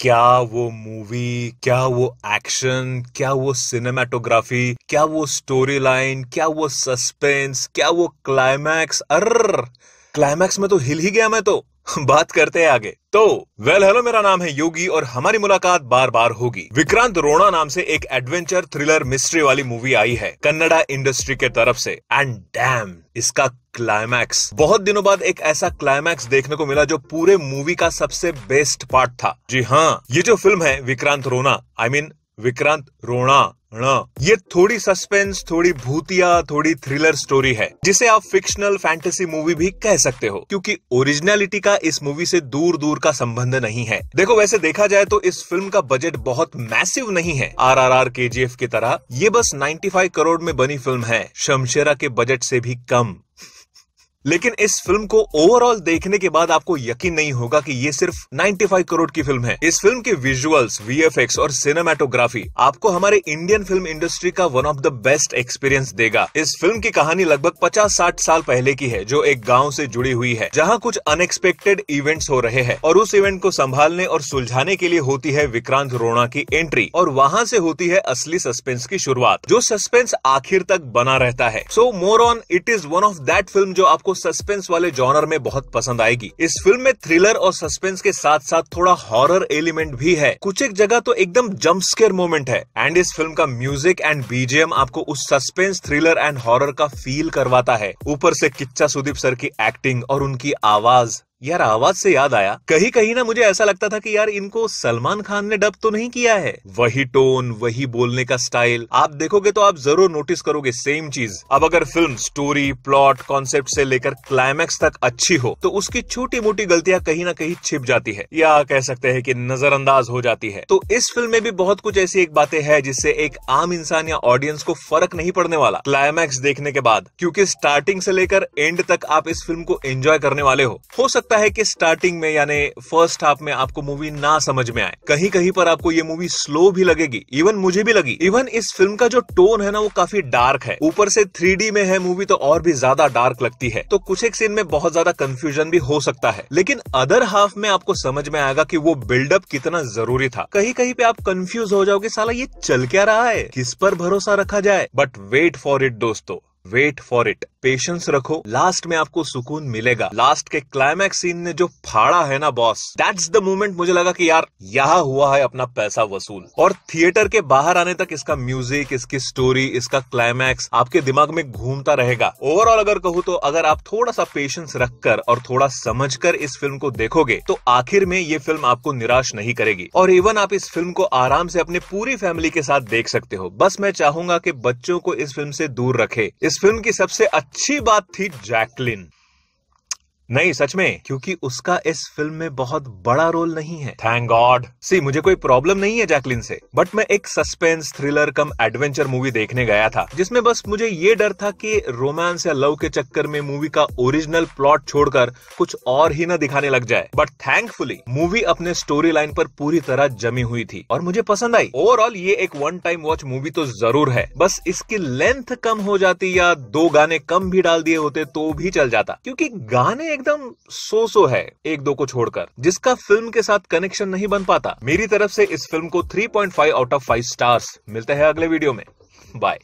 क्या वो मूवी क्या वो एक्शन क्या वो सिनेमाटोग्राफी क्या वो स्टोरी लाइन क्या वो सस्पेंस क्या वो क्लाइमैक्स अर क्लाइमैक्स में तो हिल ही गया मैं तो। बात करते हैं आगे। तो वेल हेलो मेरा नाम है योगी और हमारी मुलाकात बार बार होगी। विक्रांत रोना नाम से एक एडवेंचर थ्रिलर मिस्ट्री वाली मूवी आई है कन्नडा इंडस्ट्री के तरफ़ से। एंड डैम इसका क्लाइमैक्स बहुत दिनों बाद एक ऐसा क्लाइमैक्स देखने को मिला जो पूरे मूवी का सबसे बेस्ट पार्ट था। जी हाँ ये जो फ़िल्म है Vikrant Rona I I mean mean, Vikrant Rona ये थोड़ी सस्पेंस थोड़ी भूतिया, थोड़ी थ्रिलर स्टोरी है, जिसे आप फिक्शनल फैंटेसी मूवी भी कह सकते हो, क्योंकि ओरिजिनलिटी का इस मूवी से दूर दूर का संबंध नहीं है। देखो, वैसे देखा जाए तो इस फ़िल्म का बजट बहुत मैसिव नहीं है। आर आर आर के जी एफ़ की तरह, ये बस 95 करोड़ में बनी फ़िल्म है। शमशेरा के बजट से भी कम। लेकिन इस फ़िल्म को ओवरऑल देखने के बाद आपको यकीन नहीं होगा कि ये सिर्फ़ 95 करोड़ की फ़िल्म है। इस फ़िल्म के विजुअल्स वीएफएक्स और सिनेमाटोग्राफी आपको हमारे इंडियन फ़िल्म इंडस्ट्री का one of the best experience देगा। इस फ़िल्म की कहानी लगभग 50-60 साल पहले की है, जो एक गाँव से जुड़ी हुई है, जहाँ कुछ अनएक्सपेक्टेड इवेंट्स हो रहे हैं और उस इवेंट को संभालने और सुलझाने के लिए होती है विक्रांत रोना की एंट्री और वहाँ ऐसी होती है असली सस्पेंस की शुरुआत, जो सस्पेंस आखिर तक बना रहता है। So more on it is one of that film जो आपको आपको सस्पेंस वाले जॉनर में बहुत पसंद आएगी। इस फ़िल्म में थ्रिलर और सस्पेंस के साथ साथ थोड़ा हॉरर एलिमेंट भी है। कुछ एक जगह तो एकदम जम्प स्केयर मोमेंट है। एंड इस फ़िल्म का म्यूज़िक एंड बीजेम आपको उस सस्पेंस, थ्रिलर एंड हॉरर का फील करवाता है। ऊपर से किच्चा सुदीप सर की एक्टिंग और उनकी आवाज़। यार, आवाज़ से याद आया। कहीं कहीं ना मुझे ऐसा लगता था कि यार, इनको सलमान खान ने डब तो नहीं किया है। वही टोन वही बोलने का स्टाइल आप देखोगे तो आप ज़रूर नोटिस करोगे सेम चीज़। अब अगर फ़िल्म स्टोरी प्लॉट कॉन्सेप्ट से लेकर क्लाइमैक्स तक अच्छी हो तो उसकी छोटी मोटी गलतियाँ कहीं ना कहीं छिप जाती है। या कह सकते हैं कि नजरअंदाज हो जाती है। तो इस फ़िल्म में भी बहुत कुछ ऐसी एक बातें है जिससे एक आम इंसान या ऑडियंस को फ़र्क नहीं पड़ने वाला। क्लाइमैक्स देखने के बाद, क्योंकि स्टार्टिंग से लेकर एंड तक आप इस फ़िल्म को एंजॉय करने वाले हो। हो सकता सकता है कि स्टार्टिंग में, यानी फ़र्स्ट हाफ़ में आपको मूवी ना समझ में आए। कहीं कहीं पर आपको ये मूवी स्लो भी लगेगी। इवन मुझे भी लगी। इवन इस फ़िल्म का जो टोन है ना, वो काफ़ी डार्क है। ऊपर से थ्री में है मूवी तो और भी ज़्यादा डार्क लगती है। तो कुछ एक सीन में बहुत ज़्यादा कंफ्यूजन भी हो सकता है। लेकिन अदर हाफ़ में आपको समझ में आएगा की वो बिल्डअप कितना ज़रूरी था। कहीं कहीं पे आप कंफ्यूज हो जाओगे, साला ये चल क्या रहा है? किस पर भरोसा रखा जाए? बट वेट फॉर इट दोस्तों। वेट फॉर इट पेशेंस रखो. लास्ट में आपको सुकून मिलेगा. लास्ट के क्लाइमैक्स सीन ने जो फाड़ा है ना बॉस दैट्स द मोमेंट मुझे लगा कि यार, यहाँ हुआ है अपना पैसा वसूल. और थिएटर के बाहर आने तक इसका म्यूज़िक इसकी स्टोरी इसका क्लाइमैक्स आपके दिमाग में घूमता रहेगा. ओवरऑल अगर कहूँ तो अगर आप थोड़ा सा पेशेंस रखकर और थोड़ा समझ कर इस फ़िल्म को देखोगे तो आखिर में ये फ़िल्म आपको निराश नहीं करेगी. और इवन आप इस फ़िल्म को आराम से अपने पूरी फैमिली के साथ देख सकते हो. बस मैं चाहूँगा की बच्चों को इस फ़िल्म से दूर रखे. इस फ़िल्म की सबसे अच्छी बात थी जैकलिन। नहीं सच में। क्योंकि उसका इस फ़िल्म में बहुत बड़ा रोल नहीं है। थैंक गॉड सी मुझे कोई प्रॉब्लम नहीं है जैकलिन से। बट मैं एक suspense thriller cum adventure movie देखने गया था जिसमें बस मुझे ये डर था कि रोमांस या लव के चक्कर में मूवी का ओरिजिनल प्लॉट छोड़कर कुछ और ही न दिखाने लग जाए। बट थैंकफुली मूवी अपने स्टोरी लाइन पर पूरी तरह जमी हुई थी। और मुझे पसंद आई। ओवरऑल ये एक वन टाइम वॉच मूवी तो ज़रूर है। बस इसकी लेंथ कम हो जाती या दो गाने कम भी डाल दिए होते तो भी चल जाता। क्योंकि गाने एकदम सो सो है एक दो को छोड़कर, जिसका फ़िल्म के साथ कनेक्शन नहीं बन पाता। मेरी तरफ़ से इस फ़िल्म को 3.5 आउट ऑफ़ 5 स्टार्स मिलते हैं अगले वीडियो में। बाय